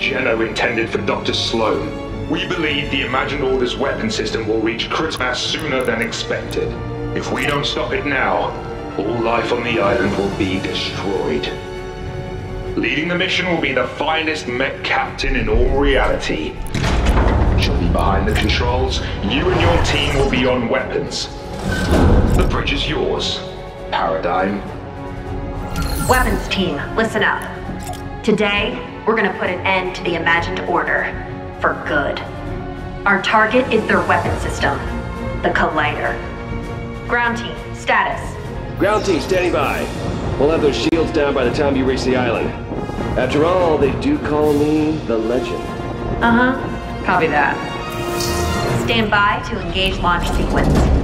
Geno intended for Dr. Slone. We believe the Imagined Order's weapon system will reach critical mass sooner than expected. If we don't stop it now, all life on the island will be destroyed. Leading the mission will be the finest mech captain in all reality. She'll be behind the controls. You and your team will be on weapons. The bridge is yours. Paradigm. Weapons team, listen up. Today, we're gonna put an end to the imagined order. For good. Our target is their weapon system. The Collider. Ground team, status. Ground team standing by. We'll have those shields down by the time you reach the island. After all, they do call me the legend. Uh-huh. Copy that. Stand by to engage launch sequence.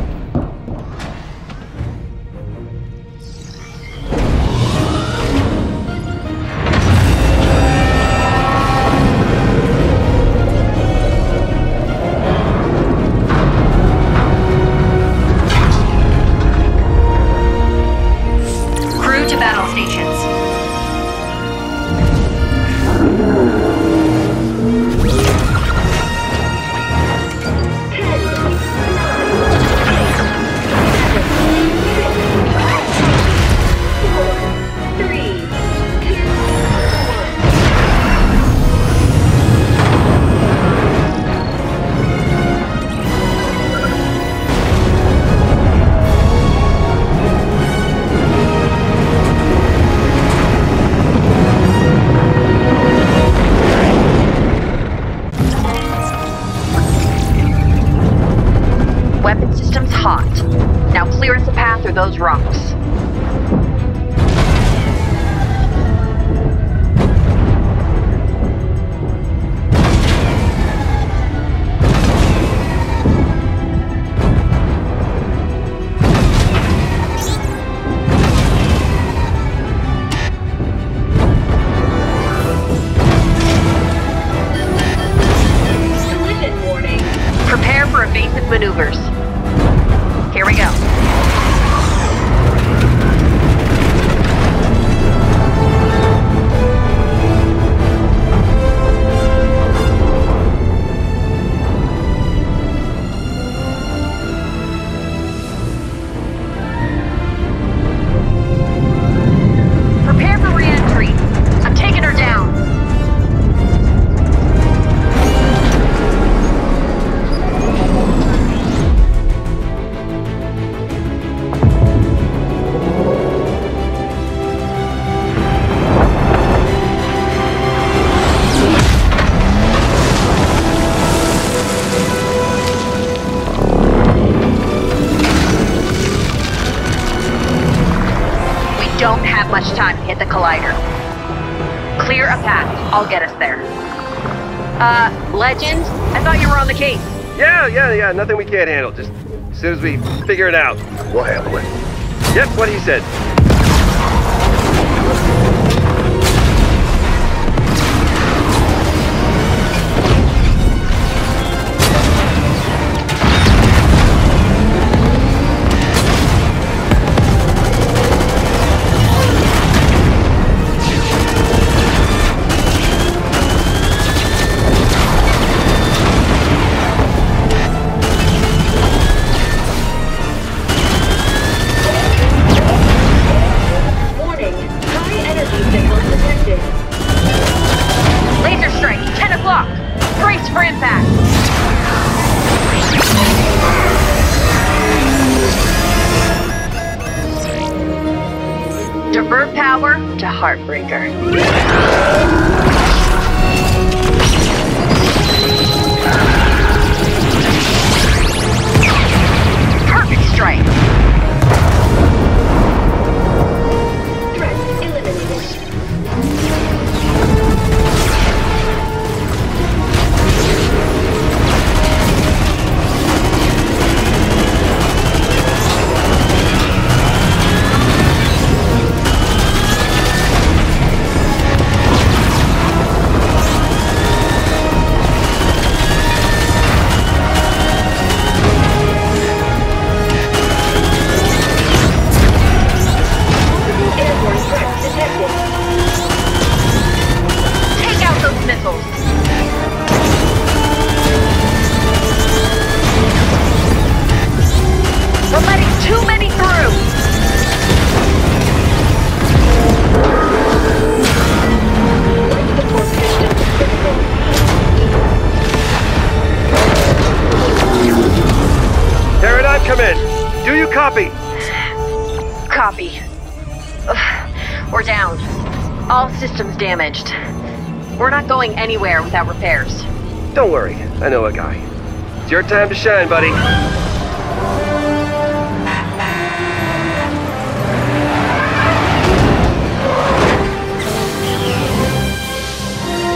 Those rocks. Collision warning. Prepare for evasive maneuvers. Hit the collider. Clear a path. I'll get us there. Uh, Legend? I thought you were on the case. Yeah, yeah, yeah. Nothing we can't handle. Just as soon as we figure it out, we'll handle it. Yep, what he said. Heartbreaker. System's damaged. We're not going anywhere without repairs. Don't worry, I know a guy. It's your time to shine, buddy.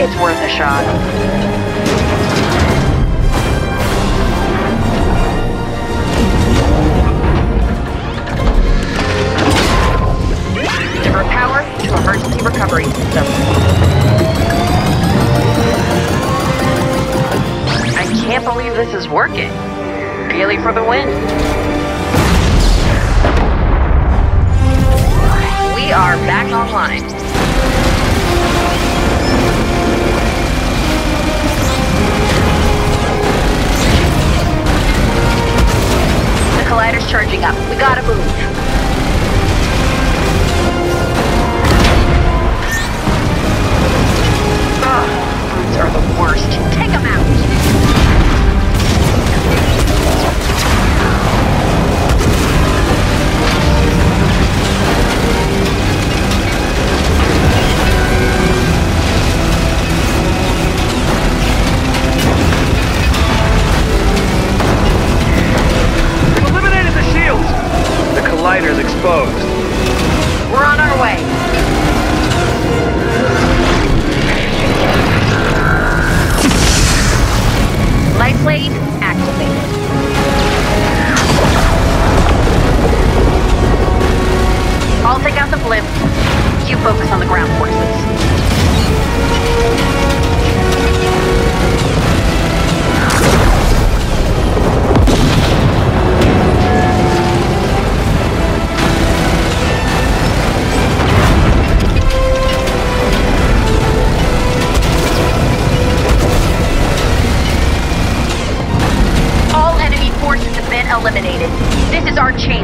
It's worth a shot. emergency recovery system. I can't believe this is working. Bailey for the win. We are back online. chain. change.